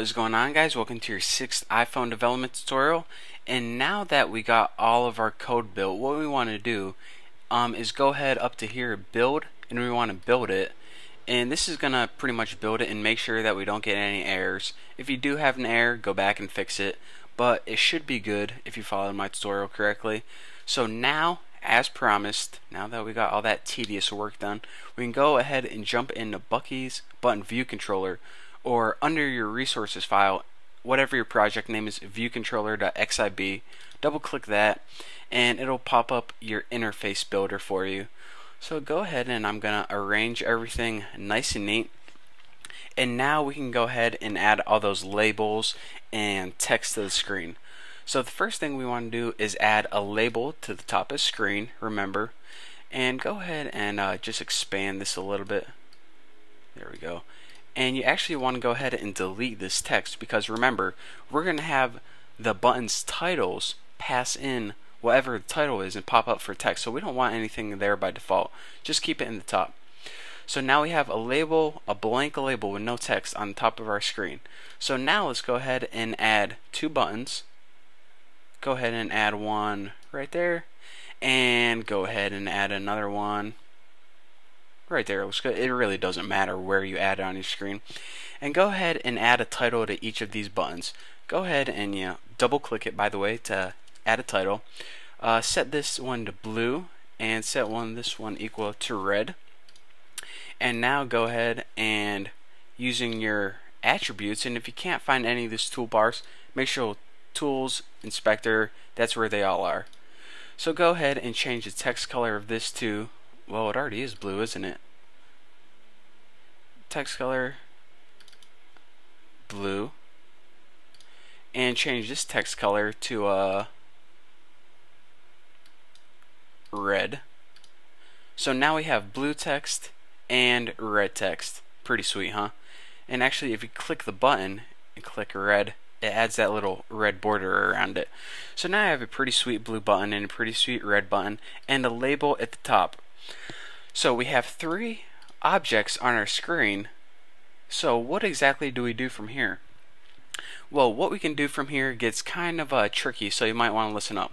What is going on guys? Welcome to your sixth iPhone development tutorial. And now that we got all of our code built what we want to do um, is go ahead up to here build and we want to build it. And this is gonna pretty much build it and make sure that we don't get any errors. If you do have an error go back and fix it. But it should be good if you followed my tutorial correctly. So now as promised now that we got all that tedious work done we can go ahead and jump into Bucky's button view controller or under your resources file, whatever your project name is, viewcontroller.xib, double click that and it'll pop up your interface builder for you. So go ahead and I'm going to arrange everything nice and neat. And now we can go ahead and add all those labels and text to the screen. So the first thing we want to do is add a label to the top of screen, remember. And go ahead and uh, just expand this a little bit. There we go. And you actually want to go ahead and delete this text because remember we're going to have the button's titles pass in whatever the title is and pop up for text. So we don't want anything there by default. Just keep it in the top. So now we have a label a blank label with no text on the top of our screen. So now let's go ahead and add two buttons go ahead and add one right there and go ahead and add another one right there looks good. It really doesn't matter where you add it on your screen. And go ahead and add a title to each of these buttons. Go ahead and you know, double click it by the way to add a title. Uh, set this one to blue and set one this one equal to red. And now go ahead and using your attributes and if you can't find any of these toolbars make sure tools inspector that's where they all are. So go ahead and change the text color of this to well, it already is blue, isn't it? Text color blue and change this text color to uh, red. So now we have blue text and red text. Pretty sweet, huh? And actually, if you click the button and click red, it adds that little red border around it. So now I have a pretty sweet blue button and a pretty sweet red button and a label at the top. So we have three objects on our screen. So what exactly do we do from here? Well, what we can do from here gets kind of uh, tricky, so you might want to listen up.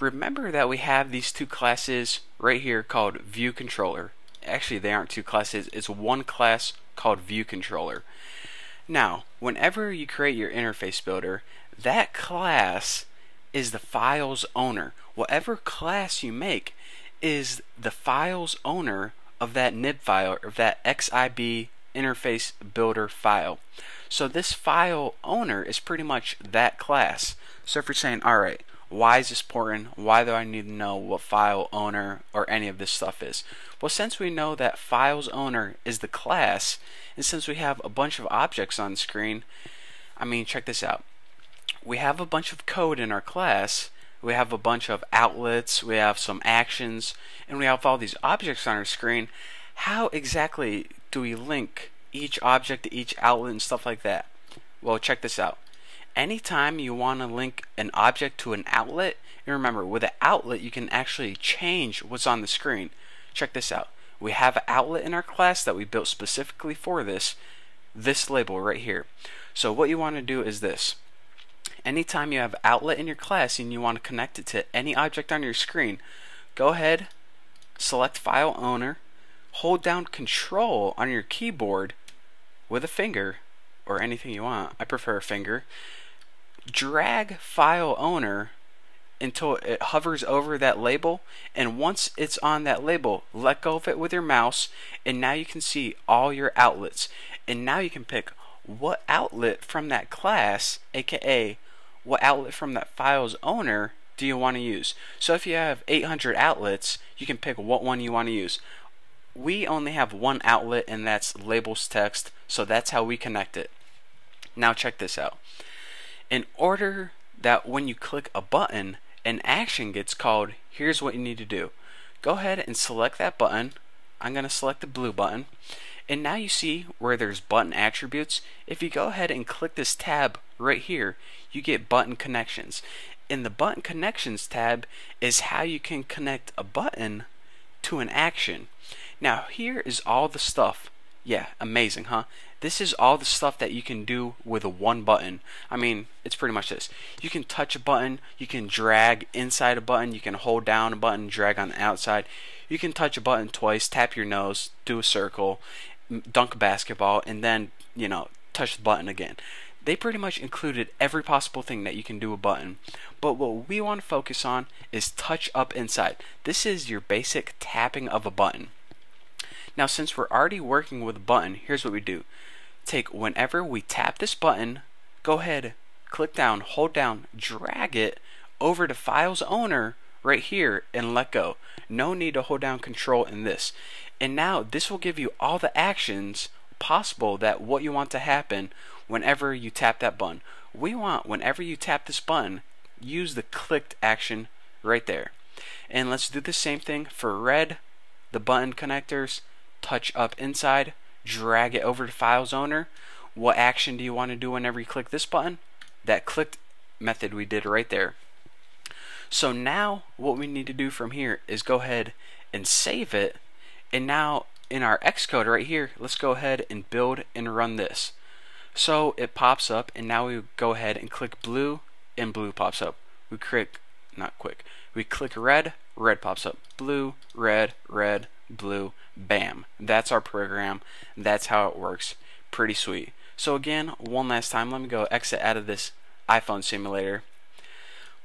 Remember that we have these two classes right here called View Controller. Actually, they aren't two classes, it's one class called View Controller. Now, whenever you create your interface builder, that class is the file's owner. Whatever class you make, is the file's owner of that nib file or that XIB interface builder file. So this file owner is pretty much that class. So if you're saying, all right, why is this important? Why do I need to know what file owner or any of this stuff is? Well, since we know that files owner is the class, and since we have a bunch of objects on screen, I mean, check this out. We have a bunch of code in our class, we have a bunch of outlets, we have some actions, and we have all these objects on our screen. How exactly do we link each object to each outlet and stuff like that? Well, check this out. Anytime you want to link an object to an outlet, and remember, with an outlet, you can actually change what's on the screen. Check this out. We have an outlet in our class that we built specifically for this, this label right here. So what you want to do is this anytime you have outlet in your class and you want to connect it to any object on your screen, go ahead, select file owner, hold down control on your keyboard with a finger or anything you want. I prefer a finger. Drag file owner until it hovers over that label and once it's on that label let go of it with your mouse and now you can see all your outlets and now you can pick what outlet from that class aka what outlet from that file's owner do you want to use. So if you have 800 outlets, you can pick what one you want to use. We only have one outlet and that's labels text, so that's how we connect it. Now check this out. In order that when you click a button, an action gets called, here's what you need to do. Go ahead and select that button. I'm going to select the blue button. And now you see where there's button attributes. If you go ahead and click this tab right here, you get button connections. In the button connections tab is how you can connect a button to an action. Now here is all the stuff. Yeah, amazing, huh? This is all the stuff that you can do with a one button. I mean, it's pretty much this. You can touch a button, you can drag inside a button, you can hold down a button, drag on the outside. You can touch a button twice, tap your nose, do a circle, dunk a basketball, and then, you know, touch the button again. They pretty much included every possible thing that you can do a button. But what we want to focus on is touch up inside. This is your basic tapping of a button. Now since we're already working with a button, here's what we do. Take whenever we tap this button, go ahead, click down, hold down, drag it over to file's owner right here and let go. No need to hold down control in this. And now this will give you all the actions possible that what you want to happen whenever you tap that button. We want whenever you tap this button, use the clicked action right there. And let's do the same thing for red, the button connectors, touch up inside, drag it over to files owner. What action do you want to do whenever you click this button? That clicked method we did right there. So now what we need to do from here is go ahead and save it. And now in our Xcode right here, let's go ahead and build and run this. So it pops up and now we go ahead and click blue and blue pops up. We click, not quick, we click red, red pops up. Blue, red, red, blue, bam. That's our program. That's how it works. Pretty sweet. So again, one last time, let me go exit out of this iPhone simulator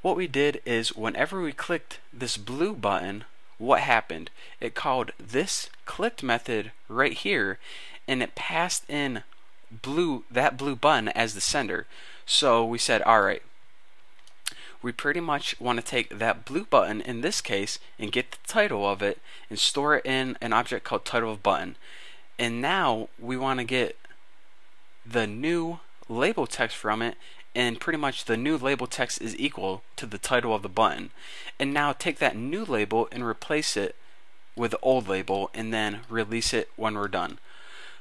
what we did is whenever we clicked this blue button, what happened? It called this clicked method right here and it passed in blue that blue button as the sender. So we said, all right, we pretty much want to take that blue button in this case and get the title of it and store it in an object called title of button. And now we want to get the new label text from it and pretty much the new label text is equal to the title of the button. And now take that new label and replace it with the old label and then release it when we're done.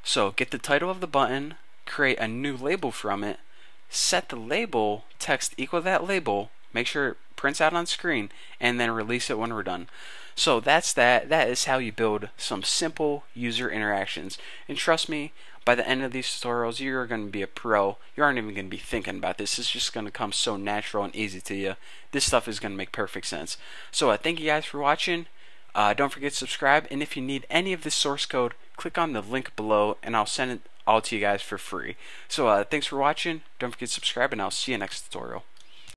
So get the title of the button, create a new label from it, set the label text equal that label, make sure it prints out on screen, and then release it when we're done. So that's that. That is how you build some simple user interactions. And trust me, by the end of these tutorials, you're going to be a pro. You aren't even going to be thinking about this. It's just going to come so natural and easy to you. This stuff is going to make perfect sense. So uh, thank you guys for watching. Uh, don't forget to subscribe. And if you need any of this source code, click on the link below and I'll send it all to you guys for free. So uh, thanks for watching. Don't forget to subscribe and I'll see you next tutorial.